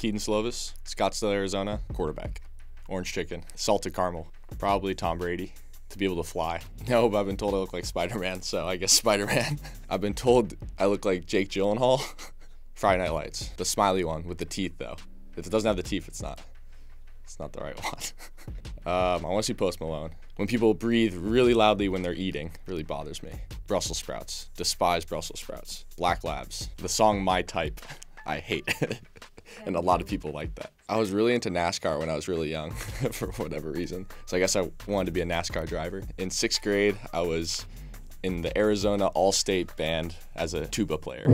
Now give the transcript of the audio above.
Kedon Slovis, Scottsdale, Arizona, quarterback. Orange chicken, salted caramel, probably Tom Brady to be able to fly. No, but I've been told I look like Spider Man, so I guess Spider Man. I've been told I look like Jake Gyllenhaal. Friday Night Lights, the smiley one with the teeth, though. If it doesn't have the teeth, it's not. It's not the right one. um, I want to see Post Malone. When people breathe really loudly when they're eating, really bothers me. Brussels sprouts. Despise Brussels sprouts. Black Labs. The song My Type. I hate. And a lot of people like that. I was really into NASCAR when I was really young, for whatever reason. So I guess I wanted to be a NASCAR driver. In sixth grade, I was in the Arizona All State Band as a tuba player.